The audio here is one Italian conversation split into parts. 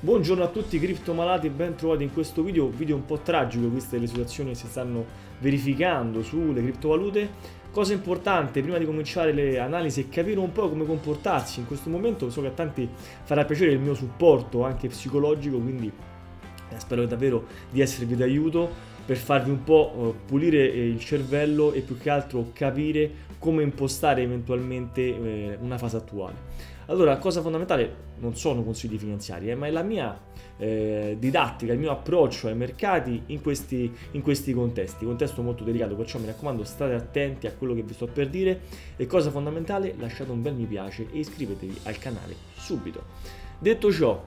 Buongiorno a tutti criptomalati, ben trovati in questo video, video un po' tragico viste le situazioni che si stanno verificando sulle criptovalute. Cosa importante, prima di cominciare le analisi, è capire un po' come comportarsi in questo momento, so che a tanti farà piacere il mio supporto anche psicologico, quindi eh, spero davvero di esservi d'aiuto per farvi un po' eh, pulire eh, il cervello e più che altro capire come impostare eventualmente una fase attuale. Allora, cosa fondamentale, non sono consigli finanziari, eh, ma è la mia eh, didattica, il mio approccio ai mercati in questi, in questi contesti. Contesto molto delicato, perciò mi raccomando state attenti a quello che vi sto per dire e cosa fondamentale, lasciate un bel mi piace e iscrivetevi al canale subito. Detto ciò,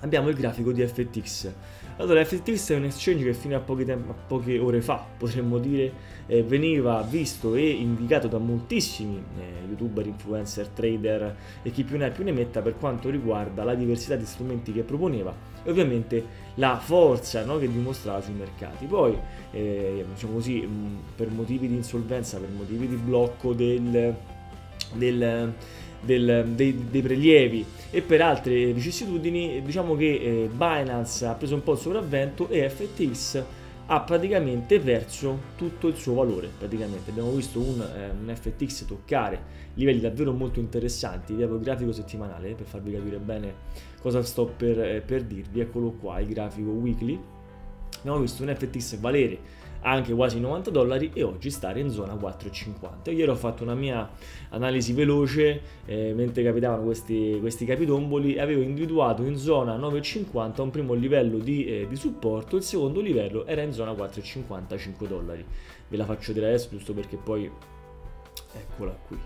abbiamo il grafico di FTX. Allora, FTX è un exchange che fino a, tempo, a poche ore fa, potremmo dire, eh, veniva visto e indicato da moltissimi eh, youtuber, influencer, trader e chi più ne ha più ne metta per quanto riguarda la diversità di strumenti che proponeva e ovviamente la forza no, che dimostrava sui mercati. Poi, eh, diciamo così, per motivi di insolvenza, per motivi di blocco del, del del, dei, dei, prelievi e per altre vicissitudini diciamo che eh, Binance ha preso un po' il sopravvento e FTX ha praticamente perso tutto il suo valore praticamente. Abbiamo visto un, eh, un FTX toccare livelli davvero molto interessanti vi avevo il grafico settimanale per farvi capire bene cosa sto per, eh, per dirvi. Eccolo qua il grafico weekly. Abbiamo visto un FTX valere anche quasi 90 dollari e oggi stare in zona 4,50. Ieri ho fatto una mia analisi veloce eh, mentre capitavano questi, questi capitomboli e avevo individuato in zona 9,50 un primo livello di, eh, di supporto, il secondo livello era in zona 4,50 5 dollari. Ve la faccio vedere adesso giusto perché poi eccola qui.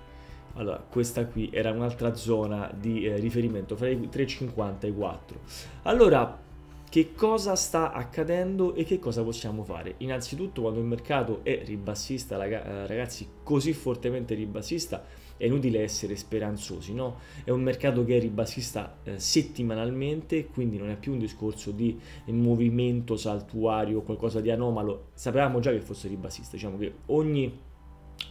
Allora, questa qui era un'altra zona di eh, riferimento fra i 3,50 e i 4. Allora, che cosa sta accadendo e che cosa possiamo fare. Innanzitutto quando il mercato è ribassista, eh, ragazzi, così fortemente ribassista, è inutile essere speranzosi, no? È un mercato che è ribassista eh, settimanalmente, quindi non è più un discorso di movimento saltuario, qualcosa di anomalo. Sapevamo già che fosse ribassista, diciamo che ogni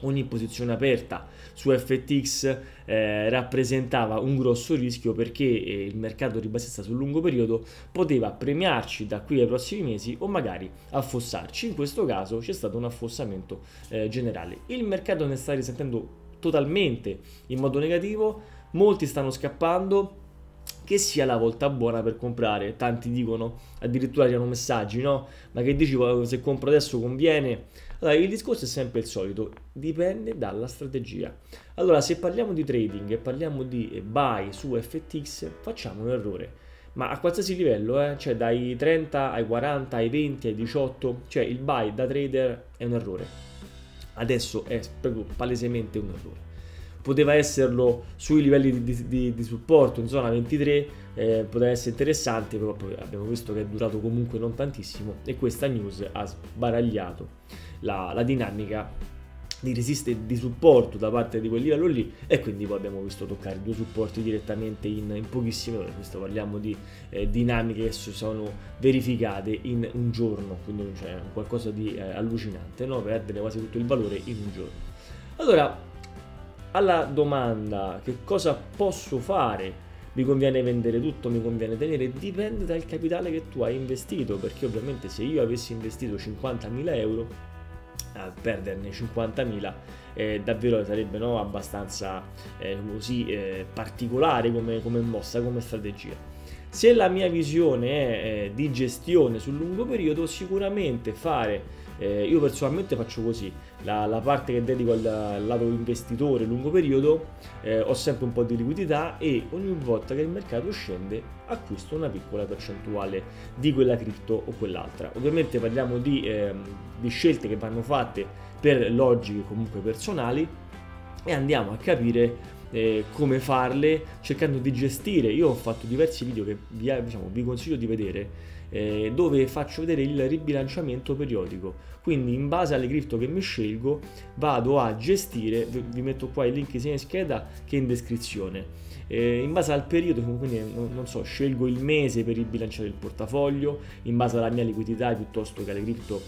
ogni posizione aperta su FTX eh, rappresentava un grosso rischio perché eh, il mercato ribassista sul lungo periodo poteva premiarci da qui ai prossimi mesi o magari affossarci. In questo caso c'è stato un affossamento eh, generale. Il mercato ne sta risentendo totalmente in modo negativo, molti stanno scappando che sia la volta buona per comprare. Tanti dicono, addirittura arrivano messaggi, no? Ma che dici se compro adesso conviene? Allora, il discorso è sempre il solito, dipende dalla strategia. Allora, se parliamo di trading e parliamo di buy su FTX, facciamo un errore. Ma a qualsiasi livello, eh? cioè dai 30 ai 40, ai 20, ai 18, cioè il buy da trader è un errore. Adesso è proprio palesemente un errore poteva esserlo sui livelli di, di, di supporto in zona 23, eh, poteva essere interessante, però abbiamo visto che è durato comunque non tantissimo e questa news ha sbaragliato la, la dinamica di resiste di supporto da parte di quel livello lì e quindi poi abbiamo visto toccare due supporti direttamente in, in pochissime ore. Questo parliamo di eh, dinamiche che si sono verificate in un giorno quindi cioè, qualcosa di eh, allucinante no? perdere quasi tutto il valore in un giorno. Allora alla domanda che cosa posso fare, mi conviene vendere tutto, mi conviene tenere, dipende dal capitale che tu hai investito, perché ovviamente se io avessi investito 50.000 euro, a perderne 50.000 eh, davvero sarebbe no, abbastanza eh, così eh, particolare come, come mossa, come strategia. Se la mia visione è eh, di gestione sul lungo periodo, sicuramente fare eh, io personalmente faccio così, la, la, parte che dedico al, lato investitore lungo periodo eh, ho sempre un po' di liquidità e ogni volta che il mercato scende acquisto una piccola percentuale di quella cripto o quell'altra. Ovviamente parliamo di, eh, di scelte che vanno fatte per logiche comunque personali e andiamo a capire eh, come farle cercando di gestire. Io ho fatto diversi video che vi, diciamo, vi consiglio di vedere eh, dove faccio vedere il ribilanciamento periodico. Quindi in base alle cripto che mi scelgo vado a gestire, vi metto qua i link sia in scheda che in descrizione. Eh, in base al periodo, quindi non so, scelgo il mese per ribilanciare il portafoglio, in base alla mia liquidità piuttosto che alle cripto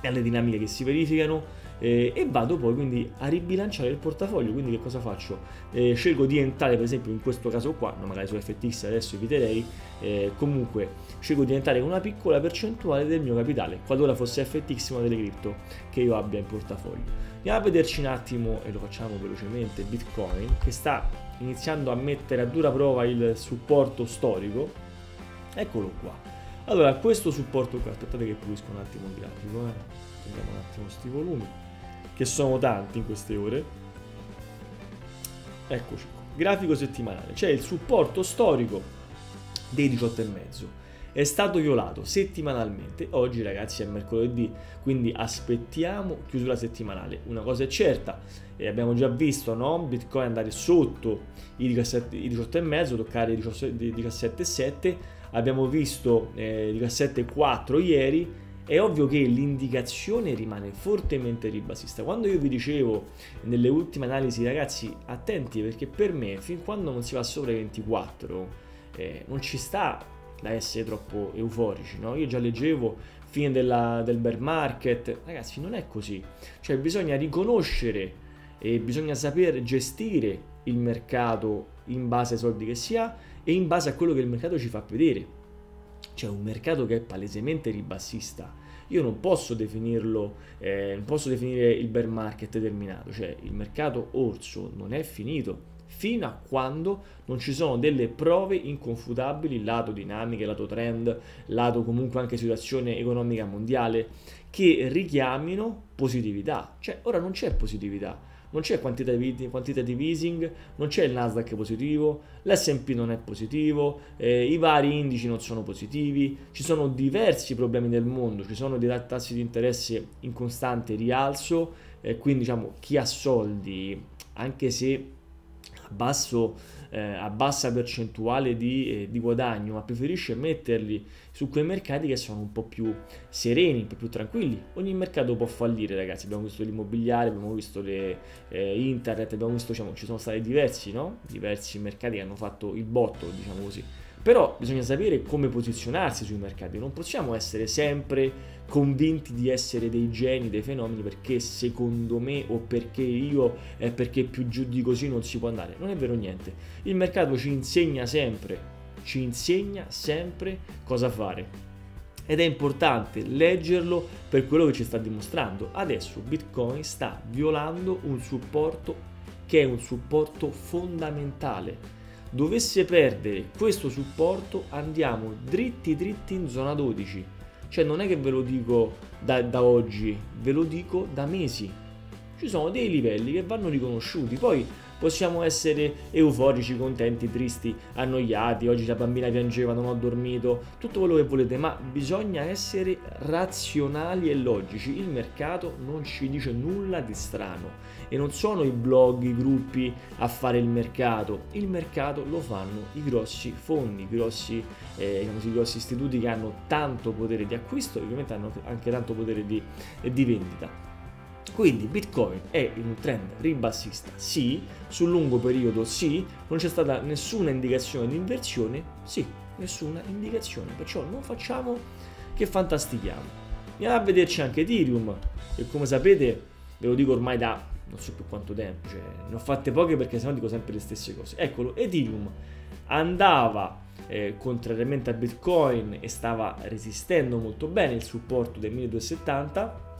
e alle dinamiche che si verificano eh, e vado poi quindi a ribilanciare il portafoglio. Quindi che cosa faccio? Eh, scelgo di entrare per esempio in questo caso qua, no, magari su FTX adesso eviterei, eh, comunque scelgo di entrare con una piccola percentuale del mio capitale, qualora fosse FTX una delle cripto che io abbia in portafoglio. Andiamo a vederci un attimo, e lo facciamo velocemente, Bitcoin, che sta iniziando a mettere a dura prova il supporto storico. Eccolo qua. Allora, questo supporto qua, aspettate che pulisco un attimo il grafico, eh. Vediamo un attimo questi volumi che sono tanti in queste ore. Eccoci. Grafico settimanale. C'è il supporto storico dei 18,5. È stato violato settimanalmente. Oggi ragazzi è mercoledì, quindi aspettiamo chiusura settimanale. Una cosa è certa, e abbiamo già visto no? Bitcoin andare sotto i 18,5, toccare i 17,7. Abbiamo visto eh, 17,4 ieri è ovvio che l'indicazione rimane fortemente ribassista. Quando io vi dicevo nelle ultime analisi, ragazzi, attenti perché per me, fin quando non si va sopra i 24, eh, non ci sta da essere troppo euforici. No? Io già leggevo fine della, del bear market, ragazzi, non è così. Cioè, bisogna riconoscere e bisogna saper gestire il mercato in base ai soldi che si ha e in base a quello che il mercato ci fa vedere c'è un mercato che è palesemente ribassista. Io non posso definirlo, eh, non posso definire il bear market terminato, cioè il mercato orso non è finito fino a quando non ci sono delle prove inconfutabili, lato dinamiche, lato trend, lato comunque anche situazione economica mondiale, che richiamino positività. Cioè ora non c'è positività non c'è quantitative easing, non c'è il Nasdaq positivo, l'S&P non è positivo, eh, i vari indici non sono positivi, ci sono diversi problemi nel mondo, ci sono dei tassi di interesse in costante rialzo, eh, quindi diciamo chi ha soldi, anche se a basso eh, a bassa percentuale di, eh, di, guadagno, ma preferisce metterli su quei mercati che sono un po' più sereni, un po' più tranquilli. Ogni mercato può fallire, ragazzi. Abbiamo visto l'immobiliare, abbiamo visto le, eh, internet, abbiamo visto, diciamo, ci sono stati diversi, no? diversi mercati che hanno fatto il botto, diciamo così. Però bisogna sapere come posizionarsi sui mercati, non possiamo essere sempre convinti di essere dei geni, dei fenomeni perché secondo me o perché io eh, perché più giù di così non si può andare. Non è vero niente. Il mercato ci insegna sempre, ci insegna sempre cosa fare. Ed è importante leggerlo per quello che ci sta dimostrando. Adesso Bitcoin sta violando un supporto che è un supporto fondamentale dovesse perdere questo supporto andiamo dritti dritti in zona 12 cioè non è che ve lo dico da, da oggi ve lo dico da mesi. Ci sono dei livelli che vanno riconosciuti. Poi Possiamo essere euforici, contenti, tristi, annoiati, oggi la bambina piangeva, non ho dormito, tutto quello che volete, ma bisogna essere razionali e logici. Il mercato non ci dice nulla di strano e non sono i blog, i gruppi a fare il mercato, il mercato lo fanno i grossi fondi, i grossi, eh, i grossi istituti che hanno tanto potere di acquisto e ovviamente hanno anche tanto potere di, di vendita. Quindi Bitcoin è in un trend ribassista, sì, sul lungo periodo sì, non c'è stata nessuna indicazione di inversione, sì, nessuna indicazione, perciò non facciamo che fantastichiamo. Andiamo a vederci anche Ethereum, che come sapete ve lo dico ormai da non so più quanto tempo, cioè ne ho fatte poche perché sennò dico sempre le stesse cose. Eccolo, Ethereum andava eh, contrariamente a Bitcoin e stava resistendo molto bene il supporto del 1270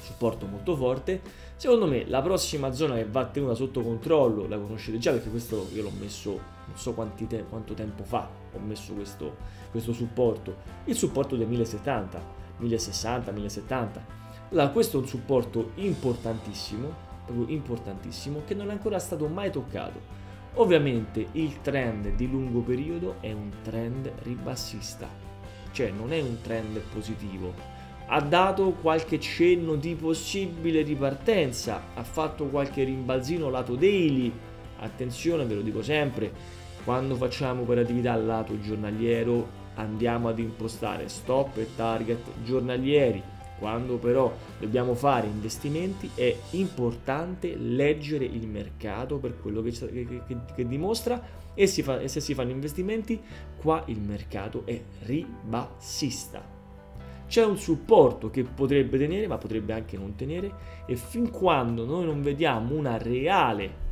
supporto molto forte. Secondo me la prossima zona che va tenuta sotto controllo, la conoscete già perché questo io l'ho messo non so te- quanto tempo fa, ho messo questo, questo supporto, il supporto del 1070, 1060, 1070. Allora, questo è un supporto importantissimo, proprio importantissimo, che non è ancora stato mai toccato. Ovviamente il trend di lungo periodo è un trend ribassista, cioè non è un trend positivo, ha dato qualche cenno di possibile ripartenza, ha fatto qualche rimbalzino lato daily. Attenzione, ve lo dico sempre, quando facciamo operatività lato giornaliero andiamo ad impostare stop e target giornalieri. Quando però dobbiamo fare investimenti è importante leggere il mercato per quello che, che, che, che dimostra e, fa, e se si fanno investimenti qua il mercato è ribassista c'è un supporto che potrebbe tenere, ma potrebbe anche non tenere, e fin quando noi non vediamo una reale...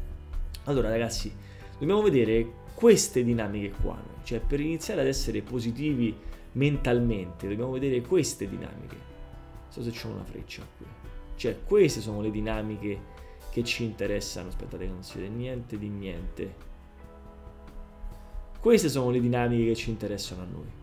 Allora ragazzi, dobbiamo vedere queste dinamiche qua, cioè per iniziare ad essere positivi mentalmente dobbiamo vedere queste dinamiche. Non so se c'è una freccia qui. Cioè queste sono le dinamiche che ci interessano. Aspettate che non si vede niente di niente. Queste sono le dinamiche che ci interessano a noi.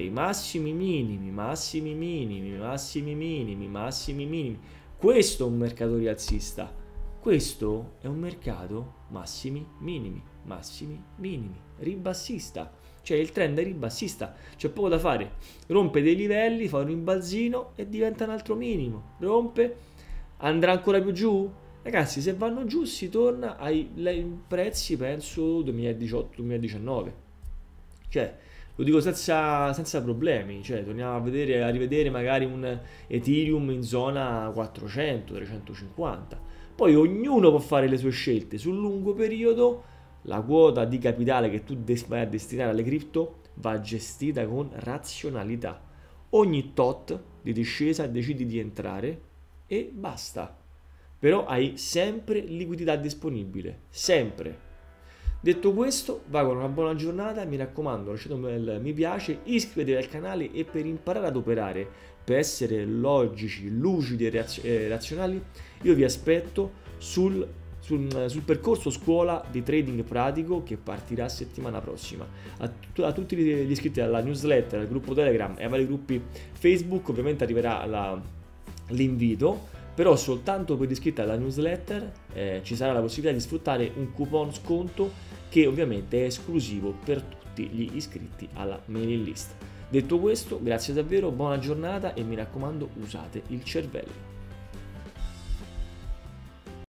Dei massimi minimi, massimi minimi, massimi minimi, massimi minimi. Questo è un mercato rialzista. Questo è un mercato massimi minimi, massimi minimi, ribassista. Cioè il trend è ribassista, c'è poco da fare. Rompe dei livelli, fa un rimbalzino e diventa un altro minimo. Rompe, andrà ancora più giù? Ragazzi, se vanno giù si torna ai prezzi, penso, 2018-2019. Cioè, lo dico senza, senza, problemi, cioè torniamo a, vedere, a rivedere magari un Ethereum in zona 400, 350. Poi ognuno può fare le sue scelte sul lungo periodo, la quota di capitale che tu vai a destinare alle cripto va gestita con razionalità. Ogni tot di discesa decidi di entrare e basta però hai sempre liquidità disponibile, sempre. Detto questo, va con una buona giornata, mi raccomando lasciate un bel mi piace, iscrivetevi al canale e per imparare ad operare, per essere logici, lucidi e eh, razionali, io vi aspetto sul, sul, sul, percorso scuola di trading pratico che partirà settimana prossima. A, a, tutti gli iscritti alla newsletter, al gruppo Telegram e ai vari gruppi Facebook ovviamente arriverà la, l'invito però soltanto per iscritti alla newsletter eh, ci sarà la possibilità di sfruttare un coupon sconto che ovviamente è esclusivo per tutti gli iscritti alla mailing list. Detto questo, grazie davvero, buona giornata e mi raccomando usate il cervello.